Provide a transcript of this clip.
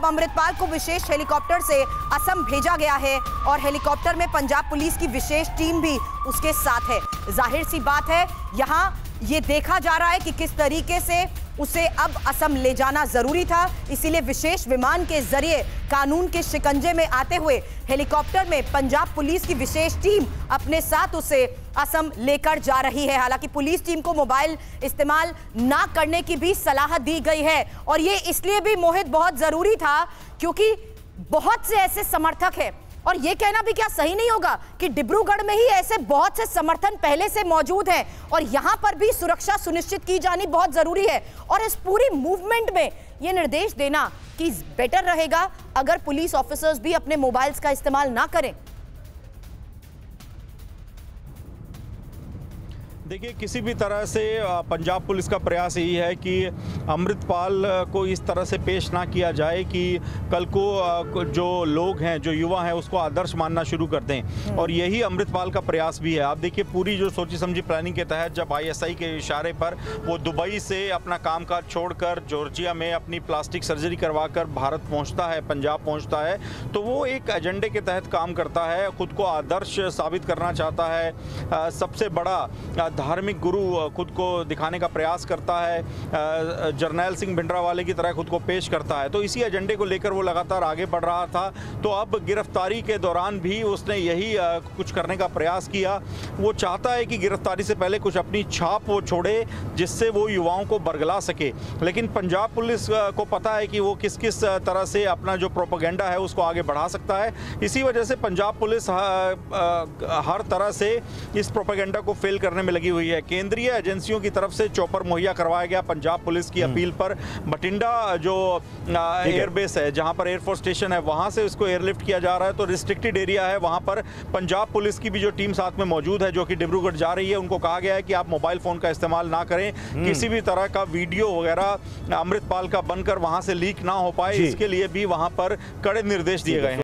अब अमृतपाल को विशेष हेलीकॉप्टर से असम भेजा गया है और हेलीकॉप्टर में पंजाब पुलिस की विशेष टीम भी उसके साथ है। ज़ाहिर सी बात है, यहाँ ये देखा जा रहा है कि किस तरीके से उसे अब असम ले जाना ज़रूरी था। इसीलिए विशेष विमान के ज़रिए कानून के शिकंजे में आते हुए हेलीकॉप्टर में पंजाब पुलिस की विशेष टीम अपने साथ उसे असम लेकर जा रही है। हालाँकि पुलिस टीम को मोबाइल इस्तेमाल ना करने की भी सलाह दी गई है और ये इसलिए भी मोहित बहुत ज़रूरी था क्योंकि बहुत से ऐसे समर्थक हैं और ये कहना भी क्या सही नहीं होगा कि डिब्रूगढ़ में ही ऐसे बहुत से समर्थन पहले से मौजूद हैं और यहाँ पर भी सुरक्षा सुनिश्चित की जानी बहुत ज़रूरी है। और इस पूरी मूवमेंट में ये निर्देश देना कि बेटर रहेगा अगर पुलिस ऑफिसर्स भी अपने मोबाइल्स का इस्तेमाल ना करें। देखिए किसी भी तरह से पंजाब पुलिस का प्रयास यही है कि अमृतपाल को इस तरह से पेश ना किया जाए कि कल को जो लोग हैं जो युवा हैं उसको आदर्श मानना शुरू कर दें। हम्म। और यही अमृतपाल का प्रयास भी है। आप देखिए पूरी जो सोची समझी प्लानिंग के तहत जब आईएसआई के इशारे पर वो दुबई से अपना काम कामकाज छोड़कर जॉर्जिया में अपनी प्लास्टिक सर्जरी करवा कर भारत पहुँचता है पंजाब पहुँचता है तो वो एक एजेंडे के तहत काम करता है खुद को आदर्श साबित करना चाहता है। सबसे बड़ा धार्मिक गुरु खुद को दिखाने का प्रयास करता है जर्नैल सिंह भिंडरा वाले की तरह खुद को पेश करता है। तो इसी एजेंडे को लेकर वो लगातार आगे बढ़ रहा था। तो अब गिरफ्तारी के दौरान भी उसने यही कुछ करने का प्रयास किया। वो चाहता है कि गिरफ्तारी से पहले कुछ अपनी छाप वो छोड़े, जिससे वो युवाओं को बरगला सके। लेकिन पंजाब पुलिस को पता है कि वो किस किस तरह से अपना जो प्रोपोगेंडा है उसको आगे बढ़ा सकता है। इसी वजह से पंजाब पुलिस हर तरह से इस प्रोपोगेंडा को फेल करने में लगी लगी हुई है। केंद्रीय एजेंसियों की तरफ़ से चौपर मुहैया करवाया गया। पंजाब पुलिस की हम्म। अपील पर बटिंडा जो एयरबेस है जहाँ पर एयरफोर्स स्टेशन है वहाँ से उसको एयरलिफ्ट किया जा रहा है। तो रिस्ट्रिक्टेड एरिया है वहाँ पर पंजाब पुलिस की भी जो टीम साथ में मौजूद है जो कि डिब्रूगढ़ जा रही है उनको कहा गया है कि आप मोबाइल फ़ोन का इस्तेमाल ना करें। हम्म। किसी भी तरह का वीडियो वगैरह अमृतपाल का बनकर वहाँ से लीक ना हो पाए। इसके लिए भी वहाँ पर कड़े निर्देश दिए गए हैं।